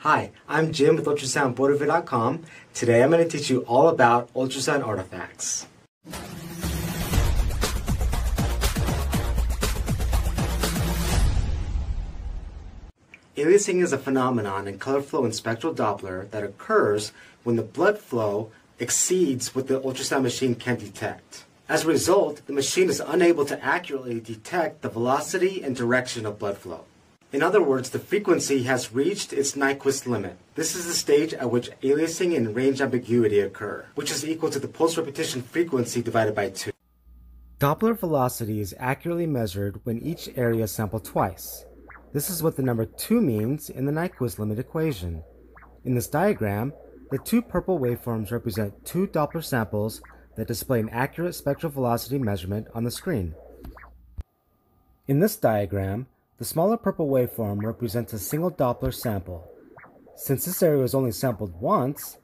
Hi, I'm Jim with ultrasoundmotivate.com. Today I'm going to teach you all about ultrasound artifacts. Aliasing is a phenomenon in color flow and spectral Doppler that occurs when the blood flow exceeds what the ultrasound machine can detect. As a result, the machine is unable to accurately detect the velocity and direction of blood flow. In other words, the frequency has reached its Nyquist limit. This is the stage at which aliasing and range ambiguity occur, which is equal to the pulse repetition frequency divided by 2. Doppler velocity is accurately measured when each area is sampled twice. This is what the number 2 means in the Nyquist limit equation. In this diagram, the two purple waveforms represent two Doppler samples that display an accurate spectral velocity measurement on the screen. In this diagram, the smaller purple waveform represents a single Doppler sample. Since this area was only sampled once,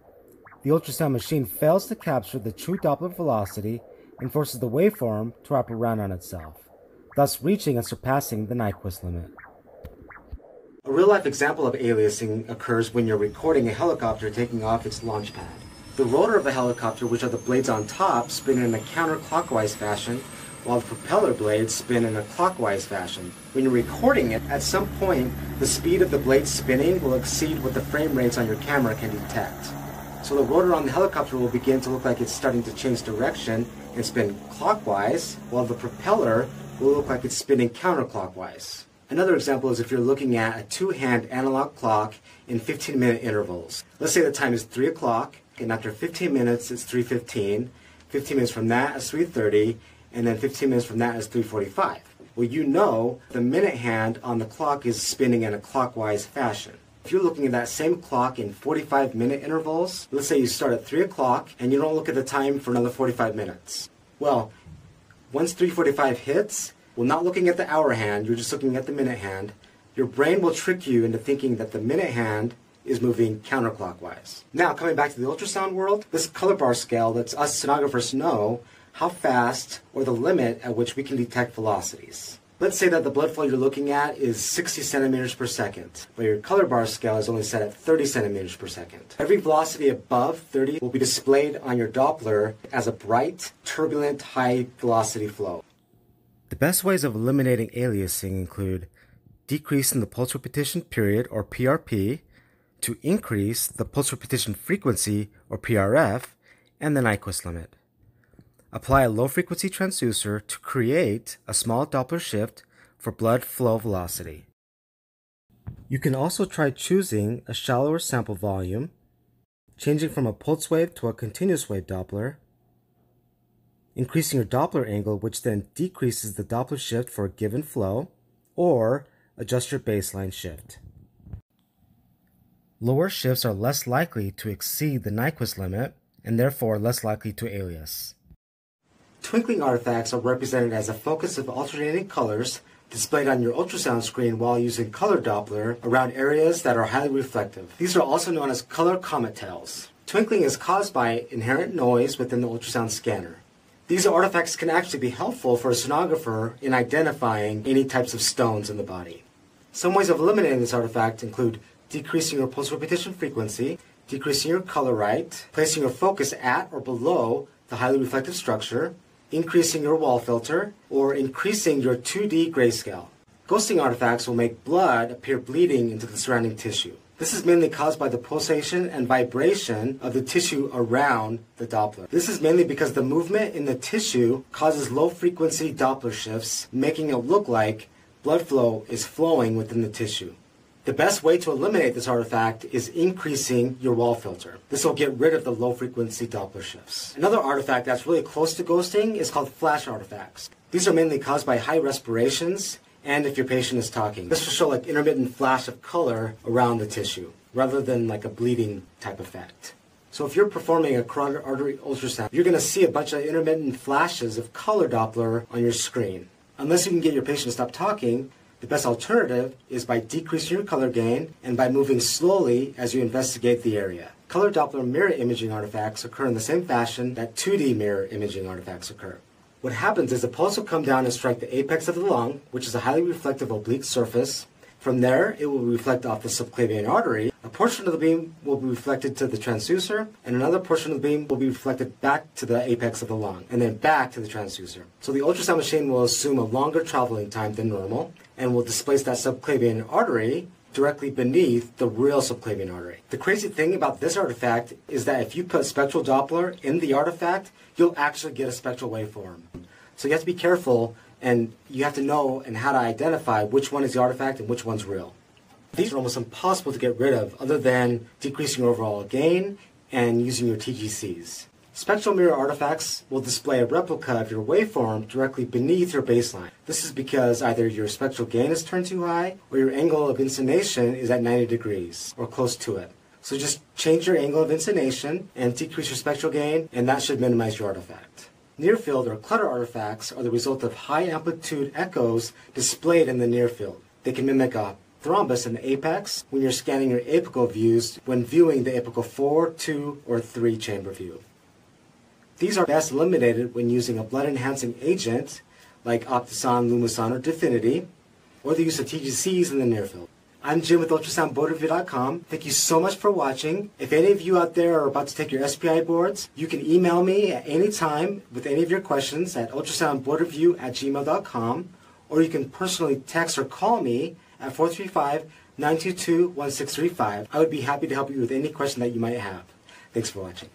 the ultrasound machine fails to capture the true Doppler velocity and forces the waveform to wrap around on itself, thus reaching and surpassing the Nyquist limit. A real-life example of aliasing occurs when you're recording a helicopter taking off its launch pad. The rotor of the helicopter, which are the blades on top, spin in a counterclockwise fashion, while the propeller blades spin in a clockwise fashion. When you're recording it, at some point, the speed of the blades spinning will exceed what the frame rates on your camera can detect. So the rotor on the helicopter will begin to look like it's starting to change direction and spin clockwise, while the propeller will look like it's spinning counterclockwise. Another example is if you're looking at a two-hand analog clock in 15-minute intervals. Let's say the time is 3 o'clock, and after 15 minutes it's 3.15, 15 minutes from that is 3.30, and then 15 minutes from that is 3.45. Well, you know the minute hand on the clock is spinning in a clockwise fashion. If you're looking at that same clock in 45 minute intervals, let's say you start at 3 o'clock and you don't look at the time for another 45 minutes. Well, once 3.45 hits, well, not looking at the hour hand, you're just looking at the minute hand, your brain will trick you into thinking that the minute hand is moving counterclockwise. Now, coming back to the ultrasound world, this color bar scale lets us sonographers know how fast or the limit at which we can detect velocities. Let's say that the blood flow you're looking at is 60 centimeters per second, but your color bar scale is only set at 30 centimeters per second. Every velocity above 30 will be displayed on your Doppler as a bright, turbulent, high velocity flow. The best ways of eliminating aliasing include decreasing the pulse repetition period or PRP to increase the pulse repetition frequency or PRF and the Nyquist limit. Apply a low frequency transducer to create a small Doppler shift for blood flow velocity. You can also try choosing a shallower sample volume, changing from a pulse wave to a continuous wave Doppler, increasing your Doppler angle, which then decreases the Doppler shift for a given flow, or adjust your baseline shift. Lower shifts are less likely to exceed the Nyquist limit and therefore less likely to alias. Twinkling artifacts are represented as a focus of alternating colors displayed on your ultrasound screen while using color Doppler around areas that are highly reflective. These are also known as color comet tails. Twinkling is caused by inherent noise within the ultrasound scanner. These artifacts can actually be helpful for a sonographer in identifying any types of stones in the body. Some ways of eliminating this artifact include decreasing your pulse repetition frequency, decreasing your color right, placing your focus at or below the highly reflective structure, increasing your wall filter, or increasing your 2D grayscale. Ghosting artifacts will make blood appear bleeding into the surrounding tissue. This is mainly caused by the pulsation and vibration of the tissue around the Doppler. This is mainly because the movement in the tissue causes low frequency Doppler shifts, making it look like blood flow is flowing within the tissue. The best way to eliminate this artifact is increasing your wall filter. This will get rid of the low frequency Doppler shifts. Another artifact that's really close to ghosting is called flash artifacts. These are mainly caused by high respirations and if your patient is talking. This will show like intermittent flash of color around the tissue rather than like a bleeding type effect. So if you're performing a carotid artery ultrasound, you're going to see a bunch of intermittent flashes of color Doppler on your screen. Unless you can get your patient to stop talking, the best alternative is by decreasing your color gain and by moving slowly as you investigate the area. Color Doppler mirror imaging artifacts occur in the same fashion that 2D mirror imaging artifacts occur. What happens is the pulse will come down and strike the apex of the lung, which is a highly reflective oblique surface From there, it will reflect off the subclavian artery. Portion of the beam will be reflected to the transducer, and another portion of the beam will be reflected back to the apex of the lung, and then back to the transducer. So the ultrasound machine will assume a longer traveling time than normal, and will displace that subclavian artery directly beneath the real subclavian artery. The crazy thing about this artifact is that if you put spectral Doppler in the artifact, you'll actually get a spectral waveform. So you have to be careful and you have to know and how to identify which one is the artifact and which one's real. These are almost impossible to get rid of other than decreasing overall gain and using your TGCs. Spectral mirror artifacts will display a replica of your waveform directly beneath your baseline. This is because either your spectral gain is turned too high or your angle of inclination is at 90 degrees or close to it. So just change your angle of inclination and decrease your spectral gain and that should minimize your artifact. Near field or clutter artifacts are the result of high amplitude echoes displayed in the near field. They can mimic a thrombus in the apex when you're scanning your apical views when viewing the apical 4, 2, or 3 chamber view. These are best eliminated when using a blood enhancing agent like Optison, Lumason, or Definity, or the use of TGCs in the near field. I'm Jim with ultrasoundboardreview.com. Thank you so much for watching. If any of you out there are about to take your SPI boards, you can email me at any time with any of your questions at ultrasoundboardreview at gmail.com, or you can personally text or call me at 435-922-1635. I would be happy to help you with any question that you might have. Thanks for watching.